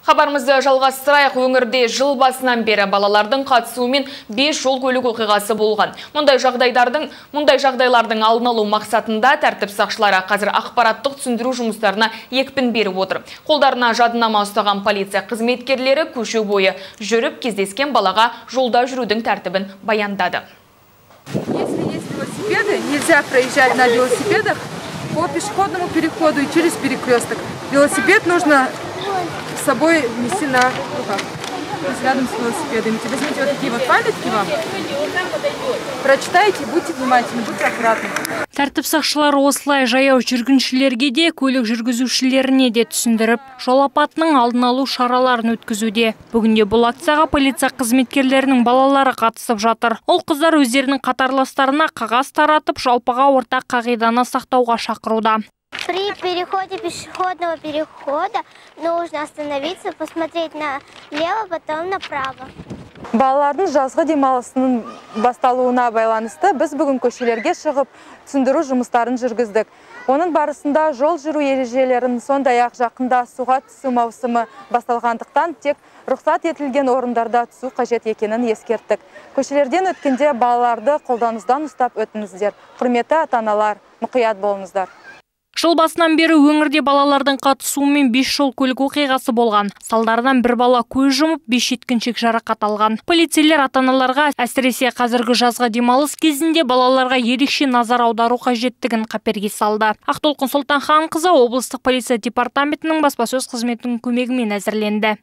Хабарымызды жалғастырайық өңірде жыл басынан бері балалардың қатысуымен 5 жол көлік оқиғасы болған. Мұндай жағдайлардың, мұндай жағдайлардың алдын алу мақсатында тәртіп сақшылары қазір ақпараттық түсіндіру жұмыстарына екпін беріп отыр. Қолдарына жадынама ұстаған полиция қызметкерлері көшу бойы жүріп кездескен балаға жолда жүрудің тәртібін баяндады. Если есть велосипеды, нельзя проезжать на велосипедах по пешеходному переходу и через перекресток. Велосипед нужно с собой нести на руках. То есть рядом с велосипедами. Возьмите вот такие вот памятки вам. Прочитайте, будьте внимательны, будьте аккуратны. Тәртіп сақшылары осылай жаяу жүргіншілерге де көлік жүргізушілеріне де түсіндіріп, жол апатының алдын алу шараларын өткізуде. Бүгінде бұл акцияға полиция қызметкерлерінің балалары қатысып жатыр. Ол қыздар өздерінің қатарластарына қағаз таратып, жалпыға ортақ қағиданы сақтауға шақыруда. При переходе пешеходного перехода нужно остановиться, посмотреть налево, потом направо. Балалардың жазғы демалысының басталуына байланысты біз бүгін көшелерге шығып түсіндіру жұмыстарын жүргіздік. Оның барысында жол жүру ережелерін сондай ақ жақында суға түсу маусымы басталғандықтан тек рұқсат етілген орындарда түсу қажет екенін ескерттік. Көшелерден өткенде балаларды қолданыздан ұстап өтіңіздер. Құрметті ата-аналар, мұқият болыңыздар. Жыл басынан бері өңірде балалардың қатысуымен 5 жол көлік оқиғасы болған. Салдарынан бір бала көз жұмып, 5 жеткіншек жарақат алған. Полицейлер ата-аналарға әсіресе қазіргі жазға демалыс кезінде балаларға ерекше назар аудару қажеттігін қаперге салды. Ақтолқын Сұлтанхан қызы облыстық полиция департаментінің баспасөз қызметінің көмегімен әзірленді.